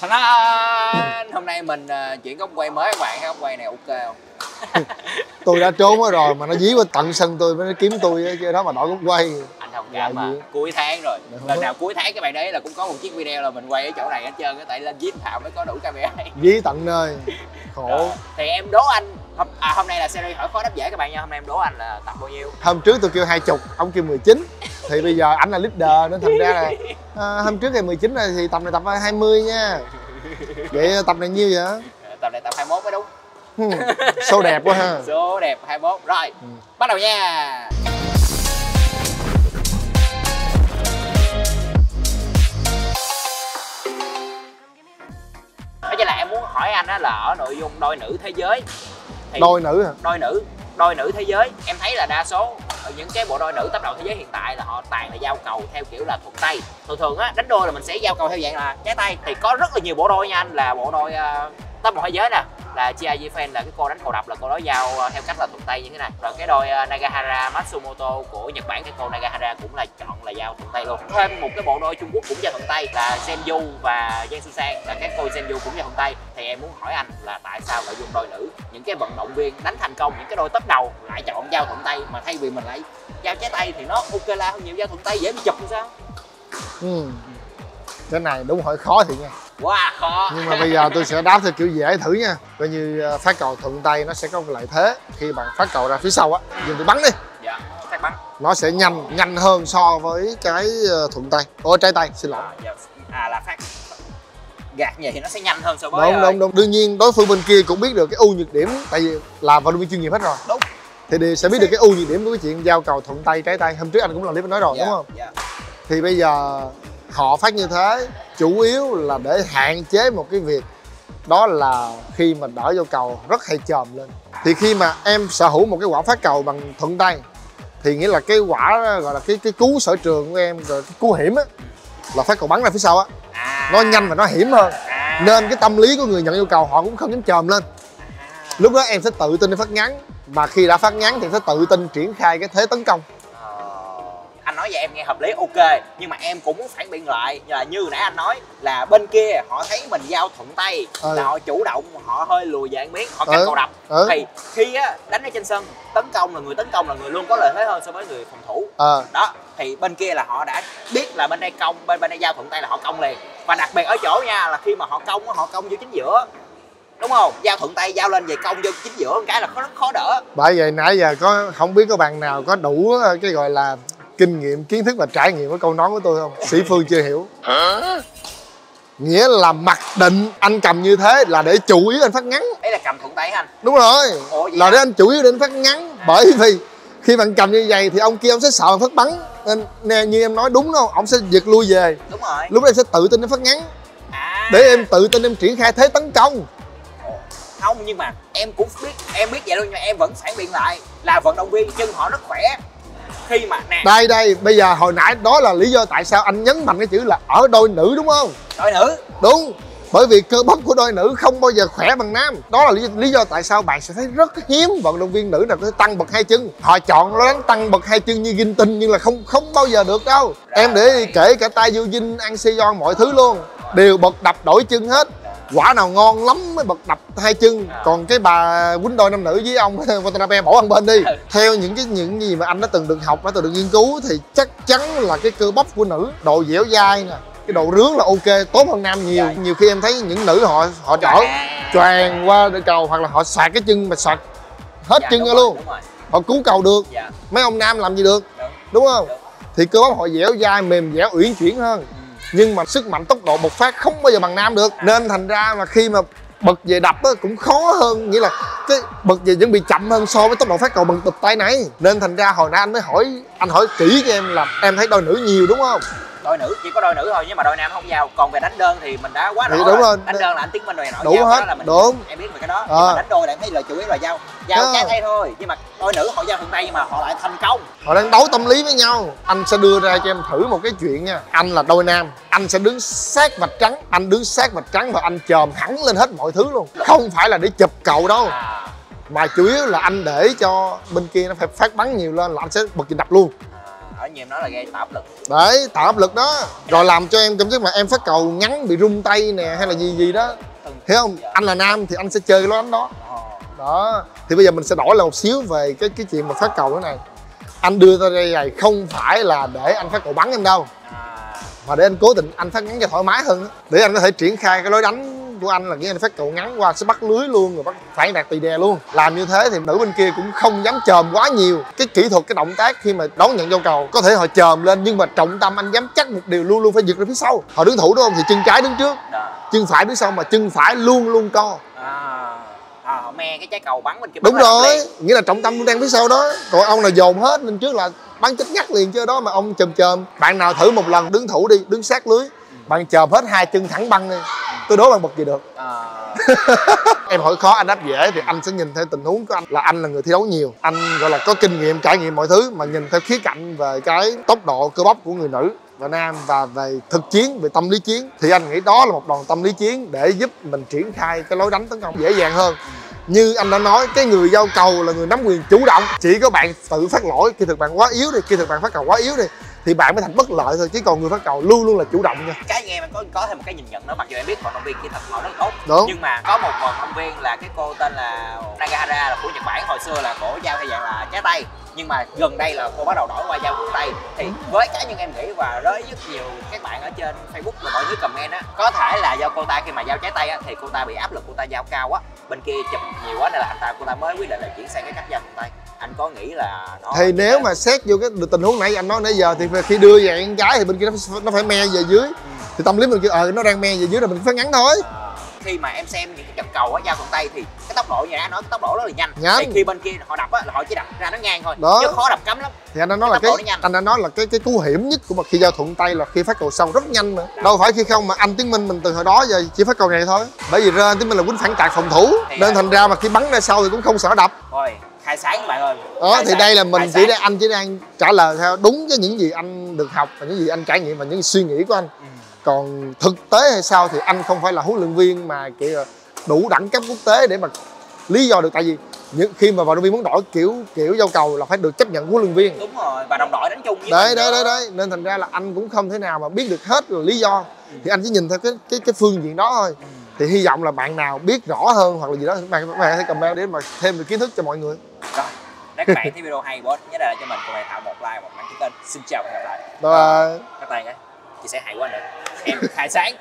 Thanh hôm nay mình uh, chuyển góc quay mới các bạn góc quay này ok không? Tôi đã trốn ở rồi mà nó dí qua tận sân tôi mới kiếm tôi chứ đó mà đổi góc quay. Anh thông cảm mà cuối tháng rồi. Lần nào cuối tháng các bạn đấy là cũng có một chiếc video là mình quay ở chỗ này hết trơn á tại lên dí thạo mới có đủ camera dí tận nơi. Khổ. Rồi. thì em đố anh hôm, à, hôm nay là series hỏi khó đáp dễ các bạn nha hôm nay em đố anh là tập bao nhiêu? Hôm trước tôi kêu hai chục ông kêu 19 thì bây giờ anh là leader nên thành ra là à, hôm trước ngày 19 này thì tập này tập 20 nha. Vậy tập này nhiêu vậy? Tập này tập 21 mới đúng. Số đẹp quá ha. Số đẹp 21 rồi ừ. bắt đầu nha. Nói chứ là em muốn hỏi anh đó là ở nội dung đôi nữ thế giới thì đôi nữ hả? Đôi nữ, đôi nữ thế giới Em thấy là đa số những cái bộ đôi nữ tấp đầu thế giới hiện tại là họ toàn là giao cầu theo kiểu là thuận tay. Thường thường á đánh đôi là mình sẽ giao cầu theo dạng là trái tay. Thì có rất là nhiều bộ đôi nha anh là bộ đôi uh, top một thế giới nè. Là Chia Fan là cái cô đánh cầu đập, là cô đó giao ờ, theo cách là thuận tay như thế này. Rồi cái đôi ờ, Nagahara Matsumoto của Nhật Bản, cái cô Nagahara cũng là chọn là giao thuận tay luôn. Thêm một cái bộ đôi Trung Quốc cũng giao thuận tay là Senju và Su Sang là các cô Senju cũng giao thuận tay. Thì em muốn hỏi anh là tại sao lại dùng đôi nữ? Những cái vận động viên đánh thành công, những cái đôi top đầu lại chọn giao thuận tay mà thay vì mình lại giao trái tay thì nó ok la hơn nhiều, giao thuận tay dễ bị chụp sao? Ừ. cái này đúng hỏi khó thì nha quá wow, khó. Nhưng mà bây giờ tôi sẽ đáp theo kiểu dễ thử nha. Coi như ờ, phát cầu thuận tay nó sẽ có một lợi thế khi bạn phát cầu ra phía sau á. Dùng từ bắn đi. Dạ. Phát bắn. Nó sẽ nhanh nhanh hơn so với cái ờ, thuận tay. Ô trái tay xin lỗi. À, dạ. à là phát gạt vậy thì nó sẽ nhanh hơn so với đúng đúng đúng. Đương nhiên đối phương bên kia cũng biết được cái ưu nhược điểm tại vì làm vận động viên chuyên nghiệp hết rồi. Đúng. Thì đều sẽ biết được cái ưu nhược điểm của cái chuyện giao cầu thuận tay trái tay. Hôm trước anh cũng làm clip nói rồi yeah, đúng không? yeah. thì bây giờ họ phát như thế, chủ yếu là để hạn chế một cái việc, đó là khi mà đỡ vô cầu, rất hay chồm lên. Thì khi mà em sở hữu một cái quả phát cầu bằng thuận tay, thì nghĩa là cái quả, gọi là cái cái cú sở trường của em, rồi cái cú hiểm á, là phát cầu bắn ra phía sau á. Nó nhanh và nó hiểm hơn. Nên cái tâm lý của người nhận yêu cầu, họ cũng không dám chồm lên. Lúc đó em sẽ tự tin để phát ngắn và khi đã phát ngắn thì sẽ tự tin triển khai cái thế tấn công nói vậy em nghe hợp lý ok nhưng mà em cũng muốn phản biện lại là như nãy anh nói là bên kia họ thấy mình giao thuận tay ừ. là họ chủ động họ hơi lùi dạng miếng họ cắt ừ. cầu đập ừ. thì khi á đánh ở trên sân tấn công là người tấn công là người luôn có lợi thế hơn so với người phòng thủ ừ. đó thì bên kia là họ đã biết là bên đây công bên bên đây giao thuận tay là họ công liền và đặc biệt ở chỗ nha là khi mà họ công họ công vô chính giữa đúng không giao thuận tay giao lên về công vô chính giữa một cái là khó rất khó đỡ bởi vậy nãy giờ có không biết có bạn nào có đủ cái gọi là kinh nghiệm kiến thức và trải nghiệm với câu nói của tôi không? Sĩ phương chưa hiểu. Nghĩa là mặc định anh cầm như thế là để chủ yếu anh phát ngắn. Ấy là cầm thuận tay anh? Đúng rồi. Ủa, là để anh chủ yếu để anh phát ngắn. À. bởi vì khi bạn cầm như vậy thì ông kia ông sẽ sợ phát bắn. Nên nè như em nói đúng đâu ông sẽ giật lui về. Đúng rồi. Lúc đó em sẽ tự tin em phát ngắn. À. để em tự tin em triển khai thế tấn công. Không nhưng mà em cũng biết em biết vậy luôn nhưng mà em vẫn phản biện lại là vận động viên chân họ rất khỏe khi mà nè. Đây đây bây giờ hồi nãy đó là lý do tại sao anh nhấn mạnh cái chữ là ở đôi nữ đúng không? Đôi nữ. Đúng bởi vì cơ bắp của đôi nữ không bao giờ khỏe bằng nam. Đó là lý, lý do tại sao bạn sẽ thấy rất hiếm vận động viên nữ nào có thể tăng bậc hai chân. Họ chọn nó đánh tăng bậc hai chân như ginh tinh nhưng là không không bao giờ được đâu. Rồi. em để kể cả tay du dinh ăn xe mọi thứ luôn. Đều bật đập đổi chân hết quả nào ngon lắm mới bật đập hai chân. À. còn cái bà quýnh đôi nam nữ với ông Watanabe bỏ ăn bên đi. Ừ. theo những cái những gì mà anh đã từng được học đã từng được nghiên cứu thì chắc chắn là cái cơ bắp của nữ độ dẻo dai nè cái độ rướng là ok tốt hơn nam nhiều. Dạ. nhiều khi em thấy những nữ họ họ chở choàng qua để cầu hoặc là họ sạc cái chân mà sạc hết dạ, chân ra luôn. rồi, họ cứu cầu được. Dạ. mấy ông nam làm gì được? Đúng, đúng không? Đúng. thì cơ bắp họ dẻo dai mềm dẻo uyển chuyển hơn. Ừ nhưng mà sức mạnh tốc độ bộc phát không bao giờ bằng nam được. Nên thành ra mà khi mà bật về đập á, cũng khó hơn. Nghĩa là cái bật về vẫn bị chậm hơn so với tốc độ phát cầu bằng tụt tay này. Nên thành ra hồi nãy anh mới hỏi anh hỏi kỹ cho em là em thấy đôi nữ nhiều đúng không? Đôi nữ chỉ có đôi nữ thôi nhưng mà đôi nam không vào còn về đánh đơn thì mình đã quá rõ đúng rồi. đánh đơn là anh tiến minh rồi nọ đủ giao hết là mình, đúng. em biết về cái đó. À. nhưng mà đánh đôi là em thấy là chủ yếu là giao giao trái tay thôi. Nhưng mà đôi nữ họ giao tay nhưng mà họ lại thành công. Họ đang đấu tâm lý với nhau. Anh sẽ đưa ra cho em thử một cái chuyện nha. Anh là đôi nam. Anh sẽ đứng sát vạch trắng. Anh đứng sát vạch trắng và anh chồm hẳn lên hết mọi thứ luôn. Không phải là để chụp cậu đâu. À. mà chủ yếu là anh để cho bên kia nó phải phát bắn nhiều lên là anh sẽ bật trình đập luôn như em nói là gây tạo áp lực. Đấy tạo áp lực đó. Rồi làm cho em cảm giác mà em phát cầu ngắn bị rung tay nè hay là gì gì đó. Hiểu không? Dạ. anh là nam thì anh sẽ chơi cái lối đánh đó. Ồ. đó. Thì bây giờ mình sẽ đổi lại một xíu về cái cái chuyện mà phát cầu thế này. Anh đưa ra đây này không phải là để anh phát cầu bắn em đâu. À, mà để anh cố tình anh phát ngắn cho thoải mái hơn để anh có thể triển khai cái lối đánh của anh là nghĩa anh phát cầu ngắn qua sẽ bắt lưới luôn rồi bắt phản đạt tùy đè luôn. Làm như thế thì nữ bên kia cũng không dám chồm quá nhiều. Cái kỹ thuật cái động tác khi mà đón nhận giao cầu có thể họ chồm lên nhưng mà trọng tâm anh dám chắc một điều luôn luôn phải giật ra phía sau. Họ đứng thủ đúng không? Thì chân trái đứng trước. Đó. chân phải đứng sau mà chân phải luôn luôn co. À, à, họ me cái trái cầu bắn bên kia đúng rồi. nghĩa là trọng tâm đang phía sau đó. Còn ông là dồn hết lên trước là bắn chết ngắt liền chứ đó mà ông chồm chồm. Bạn nào thử một lần đứng thủ đi đứng sát lưới. Bạn chồm hết hai chân thẳng băng đi tôi đố bạn bật gì được? À, em hỏi khó anh đáp dễ thì anh sẽ nhìn theo tình huống của anh. Là anh là người thi đấu nhiều. Anh gọi là có kinh nghiệm trải nghiệm mọi thứ mà nhìn theo khía cạnh về cái tốc độ cơ bắp của người nữ và nam và về thực chiến về tâm lý chiến. Thì anh nghĩ đó là một đòn tâm lý chiến để giúp mình triển khai cái lối đánh tấn công dễ dàng hơn. Như anh đã nói cái người giao cầu là người nắm quyền chủ động. Chỉ có bạn tự phát lỗi kỹ thuật bạn quá yếu đi kỹ thuật bạn phát cầu quá yếu đi thì bạn mới thành bất lợi thôi chứ còn người phát cầu luôn luôn là chủ động nha. Cái nghe em có có thêm một cái nhìn nhận nữa mặc dù em biết vận động viên kỹ thuật họ rất tốt Đúng. nhưng mà có một vận động viên là cái cô tên là Nagahara là của Nhật Bản hồi xưa là cổ giao theo dạng là trái tay nhưng mà gần đây là cô bắt đầu đổi qua giao thuận tay. Thì với cá nhân em nghĩ và với rất nhiều các bạn ở trên Facebook và mọi thứ comment á có thể là do cô ta khi mà giao trái tay á thì cô ta bị áp lực cô ta giao cao quá bên kia chụp nhiều quá nên là anh ta cô ta mới quyết định là chuyển sang cái cách giao thuận tay anh có nghĩ là nó thì nếu mà xét vô cái tình huống nãy anh nói nãy giờ thì khi đưa về con gái thì bên kia nó phải, nó phải me về dưới. Thì tâm lý mình kêu ờ nó đang me về dưới rồi mình phải ngắn thôi. Ờ, khi mà em xem những cái trận cầu á giao thuận tay thì cái tốc độ như đã nói cái tốc độ rất là nhanh. Nhanh. thì khi bên kia họ đập á là họ chỉ đập ra nó ngang thôi. Đó. chứ khó đập cấm lắm. Thì anh đã nói Cái là cái anh đã nói là cái cái cú hiểm nhất của mà khi giao thuận tay là khi phát cầu sâu rất nhanh mà. Đâu phải khi không mà anh tiến minh mình từ hồi đó giờ chỉ phát cầu này thôi. Bởi vì ra anh tiến minh là quýnh phản tạc phòng thủ. Thì nên thành ra mà khi bắn ra sau thì cũng không sợ đập. Thôi khai sáng các bạn ơi. Đó Khai thì sáng, đây là mình chỉ đang anh chỉ đang trả lời theo đúng cái những gì anh được học và những gì anh trải nghiệm và những suy nghĩ của anh. Ừ. còn thực tế hay sao thì anh không phải là huấn luyện viên mà kiểu là đủ đẳng cấp quốc tế để mà lý do được. Tại vì những khi mà vận động viên muốn đổi kiểu kiểu giao cầu là phải được chấp nhận huấn luyện viên. Đúng rồi và đồng đội đánh chung với đấy đấy đấy đấy. Nên thành ra là anh cũng không thể nào mà biết được hết là lý do. Thì anh chỉ nhìn theo cái cái cái phương diện đó thôi. Ừ. thì hy vọng là bạn nào biết rõ hơn hoặc là gì đó thì bạn bạn hãy comment để mà thêm được kiến thức cho mọi người nếu các bạn thấy video hay boss nhớ để cho mình comment thảo một like một đăng ký kênh. Xin chào và hẹn gặp lại. Bye bye. các bạn nhé. Chia sẻ hay quá nữa em khai sáng